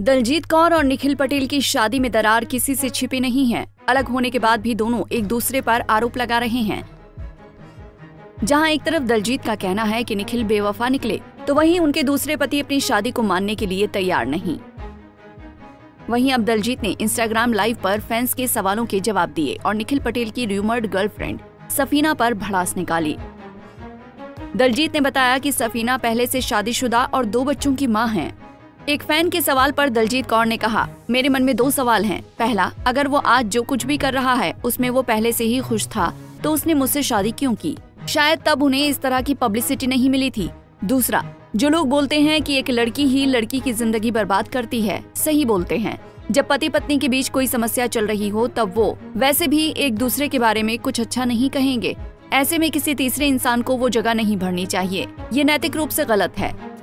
दलजीत कौर और निखिल पटेल की शादी में दरार किसी से छिपी नहीं है। अलग होने के बाद भी दोनों एक दूसरे पर आरोप लगा रहे हैं। जहाँ एक तरफ़ दलजीत का कहना है कि निखिल बेवफा निकले तो वहीं उनके दूसरे पति अपनी शादी को मानने के लिए तैयार नहीं। वहीं अब दलजीत ने इंस्टाग्राम लाइव पर फैंस के सवालों के जवाब दिए और निखिल पटेल की र्यूमर्ड गर्लफ्रेंड सफीना पर भड़ास निकाली। दलजीत ने बताया कि सफीना पहले से शादीशुदा और दो बच्चों की माँ हैं। एक फ़ैन के सवाल पर दलजीत कौर ने कहा, मेरे मन में दो सवाल हैं। पहला, अगर वो आज जो कुछ भी कर रहा है, उसमें वो पहले से ही खुश था तो उसने मुझसे शादी क्यों की? शायद तब उन्हें इस तरह की पब्लिसिटी नहीं मिली थी। दूसरा, जो लोग बोलते हैं कि एक लड़की ही लड़की की ज़िंदगी बर्बाद करती है, सही बोलते हैं। जब पति पत्नी के बीच कोई समस्या चल रही हो, तब वो, वैसे भी एक दूसरे के बारे में कुछ अच्छा नहीं कहेंगे। ऐसे में किसी तीसरे इंसान को वो जगह नहीं भरनी चाहिए। ये नैतिक रूप से गलत है।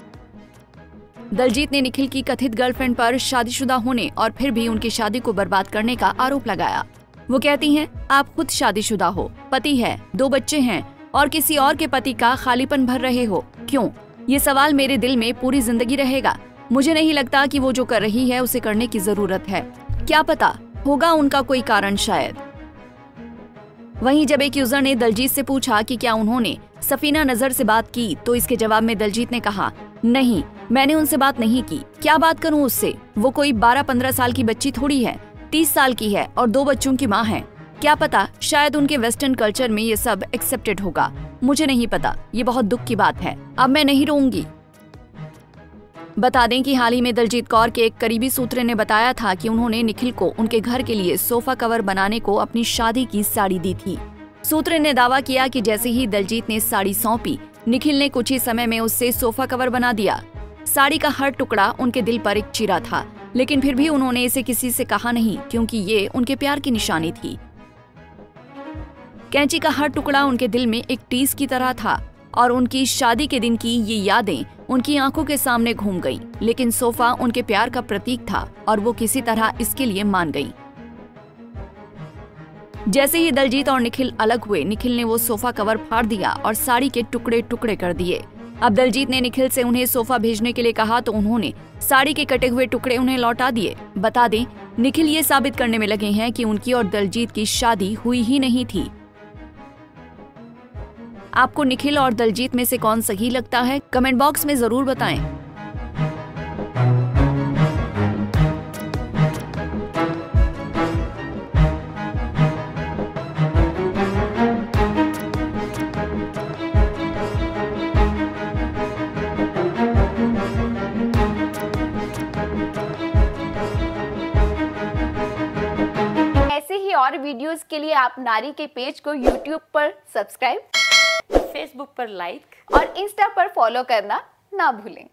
दलजीत ने निखिल की कथित गर्लफ्रेंड पर शादीशुदा होने और फिर भी उनकी शादी को बर्बाद करने का आरोप लगाया। वो कहती हैं, आप खुद शादीशुदा हो, पति है, दो बच्चे हैं और किसी और के पति का खालीपन भर रहे हो। क्यों? ये सवाल मेरे दिल में पूरी ज़िंदगी रहेगा। मुझे नहीं लगता कि वो जो कर रही है, उसे करने की ज़रूरत है। क्या पता? होगा उनका कोई कारण शायद। वहीं जब एक यूज़र ने दलजीत से पूछा कि क्या उन्होंने सफीना नज़र से बात की तो इसके जवाब में दलजीत ने कहा, नहीं मैंने उनसे बात नहीं की। क्या बात करूँ उससे? वो कोई 12-15 साल की बच्ची थोड़ी है। 30 साल की है और दो बच्चों की माँ है। क्या पता शायद उनके वेस्टर्न कल्चर में ये सब एक्सेप्टेड होगा। मुझे नहीं पता। ये बहुत दुख की बात है। अब मैं नहीं रोऊँगी। बता दें कि हाल ही में दलजीत कौर के एक करीबी सूत्र ने बताया था कि उन्होंने निखिल को उनके घर के लिए सोफा कवर बनाने को अपनी शादी की साड़ी दी थी। सूत्र ने दावा किया कि जैसे ही दलजीत ने साड़ी सौंपी, निखिल ने कुछ ही समय में उससे सोफा कवर बना दिया। साड़ी का हर टुकड़ा उनके दिल पर एक चिरा था लेकिन फिर भी उन्होंने इसे किसी से कहा नहीं क्योंकि ये उनके प्यार की निशानी थी कैंची का हर टुकड़ा उनके दिल में एक टीस की तरह था और उनकी शादी के दिन की ये यादें उनकी आँखों के सामने घूम गईं, लेकिन सोफा उनके प्यार का प्रतीक था और वो किसी तरह इसके लिए मान गईं। जैसे ही दलजीत और निखिल अलग हुए निखिल ने वो सोफा कवर फाड़ दिया और साड़ी के टुकड़े टुकड़े कर दिए अब दलजीत ने निखिल से उन्हें सोफा भेजने के लिए कहा तो उन्होंने साड़ी के कटे हुए टुकड़े उन्हें लौटा दिए। बता दें, निखिल ये साबित करने में लगे हैं कि उनकी और दलजीत की शादी हुई ही नहीं थी। आपको निखिल और दलजीत में से कौन सही लगता है? कमेंट बॉक्स में ज़रूर बताएँ। और वीडियोस के लिए आप नारी के पेज को यूट्यूब पर सब्सक्राइब फेसबुक पर लाइक और इंस्टा पर फॉलो करना ना भूलें।